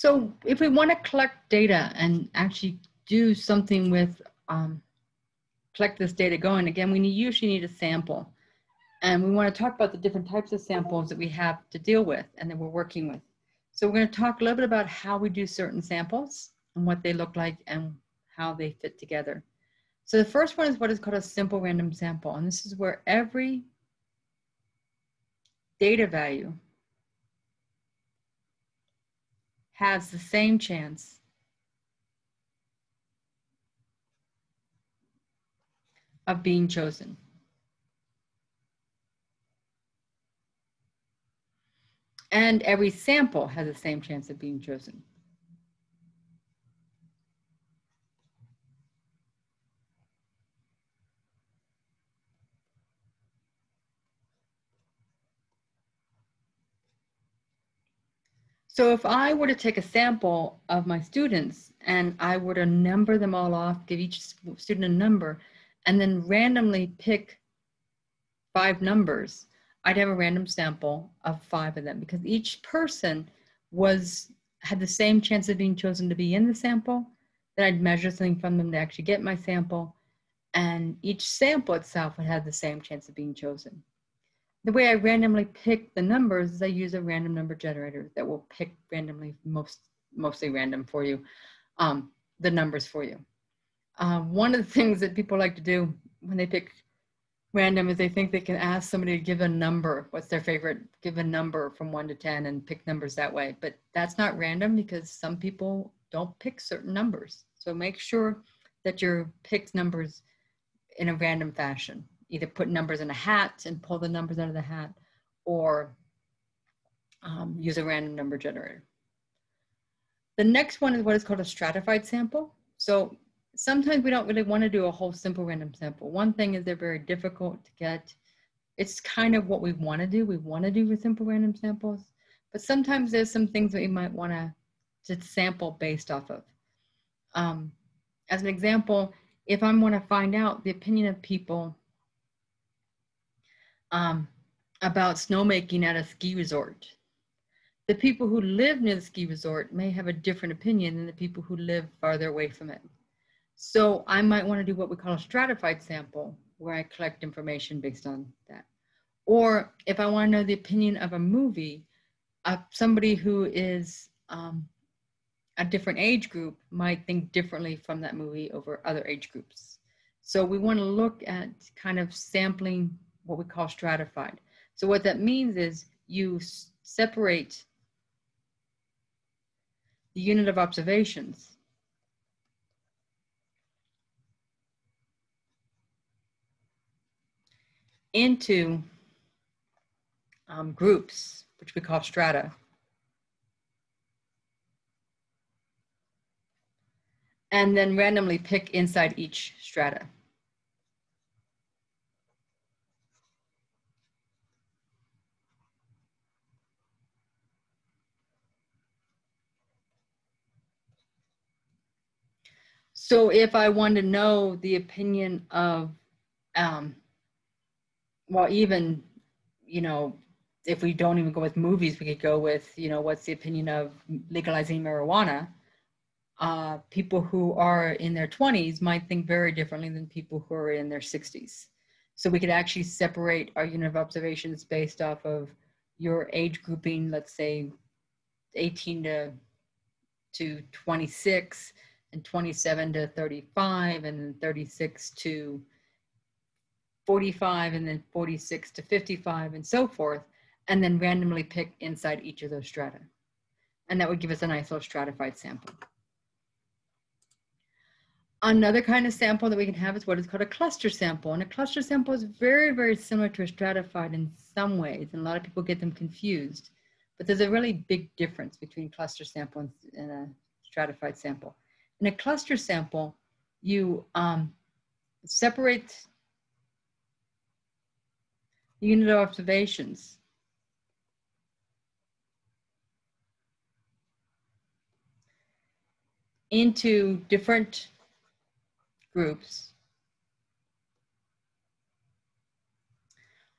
So if we want to collect data and actually do something with, um, collect this data going, again, we need, usually need a sample. And we want to talk about the different types of samples that we have to deal with and that we're working with. So we're going to talk a little bit about how we do certain samples and what they look like and how they fit together. So the first one is what is called a simple random sample. And this is where every data value has the same chance of being chosen. And every sample has the same chance of being chosen. So if I were to take a sample of my students and I were to number them all off, give each student a number, and then randomly pick five numbers, I'd have a random sample of five of them because each person was had the same chance of being chosen to be in the sample. Then I'd measure something from them to actually get my sample. And each sample itself would have the same chance of being chosen the way I randomly pick the numbers is I use a random number generator that will pick randomly, most mostly random for you, um, the numbers for you. Uh, one of the things that people like to do when they pick random is they think they can ask somebody to give a number, what's their favorite, give a number from one to 10 and pick numbers that way. But that's not random because some people don't pick certain numbers. So make sure that your picked numbers in a random fashion either put numbers in a hat and pull the numbers out of the hat or um, use a random number generator. The next one is what is called a stratified sample. So sometimes we don't really want to do a whole simple random sample. One thing is they're very difficult to get. It's kind of what we want to do. We want to do with simple random samples, but sometimes there's some things that we might want to to sample based off of. Um, as an example, if I want to find out the opinion of people um, about snowmaking at a ski resort. The people who live near the ski resort may have a different opinion than the people who live farther away from it. So I might want to do what we call a stratified sample, where I collect information based on that. Or if I want to know the opinion of a movie, uh, somebody who is um, a different age group might think differently from that movie over other age groups. So we want to look at kind of sampling what we call stratified. So what that means is you separate the unit of observations into um, groups, which we call strata. And then randomly pick inside each strata. So if I want to know the opinion of, um, well, even, you know, if we don't even go with movies, we could go with, you know, what's the opinion of legalizing marijuana. Uh, people who are in their 20s might think very differently than people who are in their 60s. So we could actually separate our unit of observations based off of your age grouping, let's say 18 to, to 26, and 27 to 35 and then 36 to 45 and then 46 to 55 and so forth and then randomly pick inside each of those strata. And that would give us a nice little stratified sample. Another kind of sample that we can have is what is called a cluster sample. And a cluster sample is very very similar to a stratified in some ways and a lot of people get them confused. But there's a really big difference between cluster sample and a stratified sample in a cluster sample, you um, separate unit observations into different groups,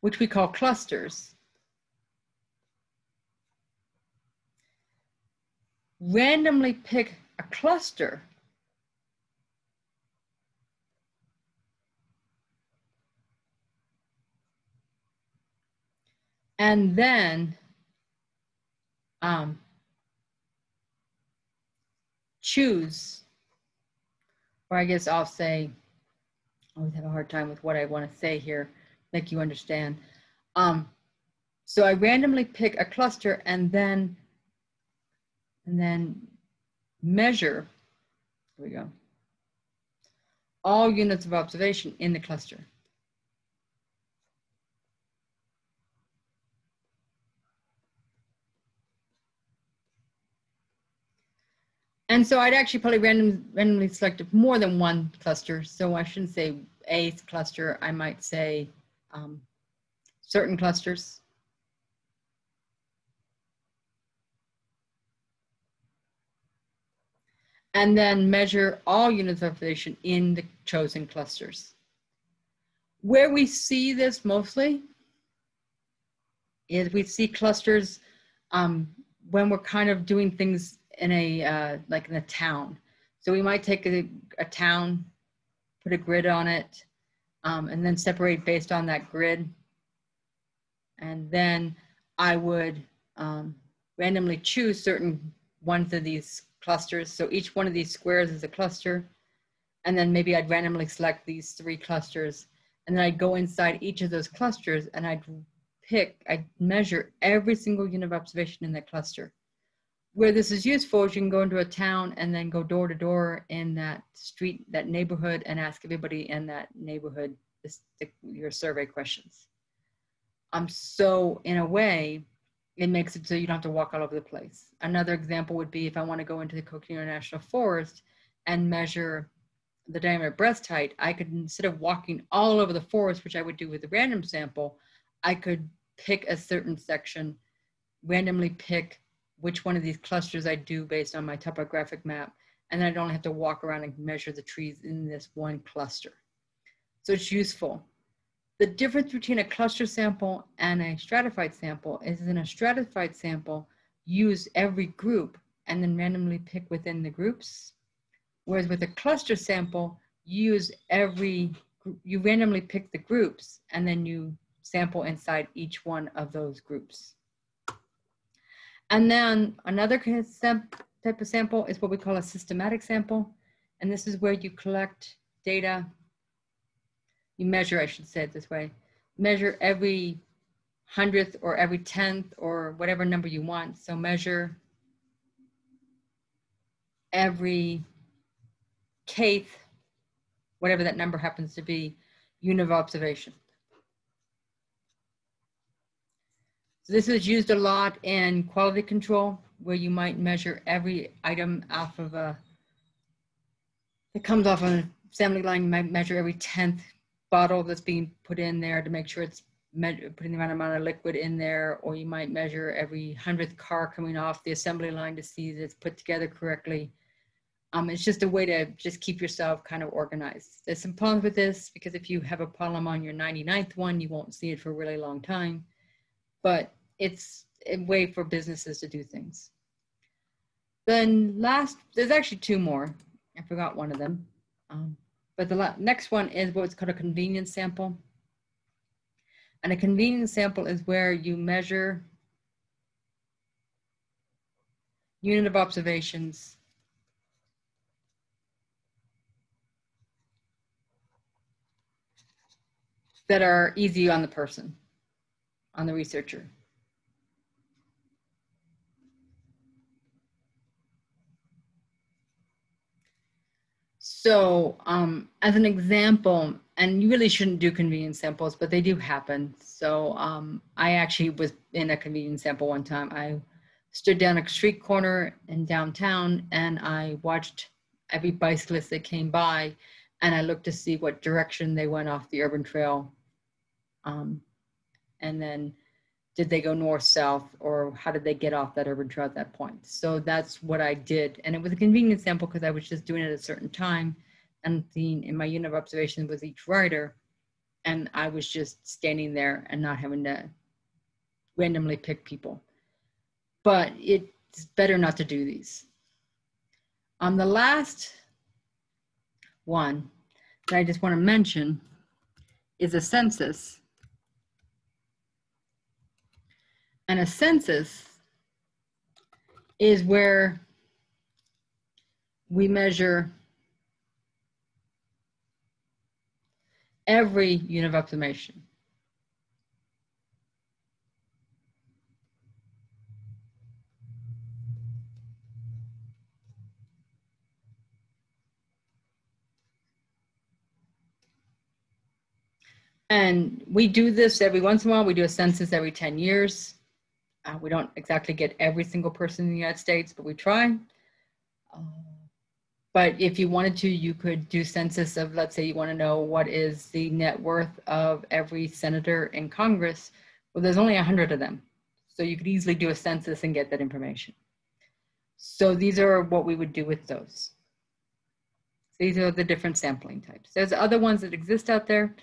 which we call clusters. randomly pick a cluster and then um, choose, or I guess I'll say, I always have a hard time with what I want to say here, make you understand. Um, so I randomly pick a cluster and then, and then measure, here we go, all units of observation in the cluster. And so I'd actually probably random, randomly select more than one cluster. So I shouldn't say a cluster, I might say um, certain clusters. And then measure all units of observation in the chosen clusters. Where we see this mostly is we see clusters um, when we're kind of doing things in a uh, like in a town. So we might take a, a town, put a grid on it, um, and then separate based on that grid. And then I would um, randomly choose certain ones of these clusters. So each one of these squares is a cluster. And then maybe I'd randomly select these three clusters. And then I'd go inside each of those clusters and I'd pick, I'd measure every single unit of observation in that cluster where this is useful is you can go into a town and then go door to door in that street, that neighborhood, and ask everybody in that neighborhood this, the, your survey questions. Um, so in a way, it makes it so you don't have to walk all over the place. Another example would be if I want to go into the Coconino National Forest and measure the diameter breast height, I could, instead of walking all over the forest, which I would do with a random sample, I could pick a certain section, randomly pick which one of these clusters I do based on my topographic map. And I don't have to walk around and measure the trees in this one cluster. So it's useful. The difference between a cluster sample and a stratified sample is in a stratified sample, use every group and then randomly pick within the groups. Whereas with a cluster sample, you use every, you randomly pick the groups and then you sample inside each one of those groups. And then another type of sample is what we call a systematic sample. And this is where you collect data, you measure, I should say it this way, measure every hundredth or every tenth or whatever number you want. So measure every kth, whatever that number happens to be, unit of observation. So this is used a lot in quality control, where you might measure every item off of a, it comes off an assembly line, you might measure every 10th bottle that's being put in there to make sure it's putting the right amount of liquid in there, or you might measure every 100th car coming off the assembly line to see that it's put together correctly. Um, it's just a way to just keep yourself kind of organized. There's some problems with this because if you have a problem on your 99th one, you won't see it for a really long time. But it's a way for businesses to do things. Then last, there's actually two more. I forgot one of them. Um, but the next one is what's called a convenience sample. And a convenience sample is where you measure unit of observations that are easy on the person, on the researcher. So um, as an example, and you really shouldn't do convenience samples, but they do happen. So um, I actually was in a convenience sample one time. I stood down a street corner in downtown and I watched every bicyclist that came by and I looked to see what direction they went off the urban trail. Um, and then did they go north south or how did they get off that urban trail at that point? So that's what i did. And it was a convenient sample because i was just doing it at a certain time and the, in my unit of observation was each rider. And i was just standing there and not having to randomly pick people. But it's better not to do these. Um, the last one that I just want to mention is a census. And a census is where we measure every unit of observation. And we do this every once in a while. We do a census every 10 years. Uh, we don't exactly get every single person in the United States, but we try. Uh, but if you wanted to, you could do census of, let's say you want to know what is the net worth of every senator in Congress. Well, there's only 100 of them. So you could easily do a census and get that information. So these are what we would do with those. These are the different sampling types. There's other ones that exist out there.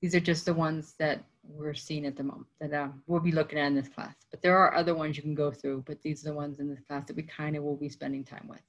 These are just the ones that we're seeing at the moment that uh, we'll be looking at in this class. But there are other ones you can go through, but these are the ones in this class that we kind of will be spending time with.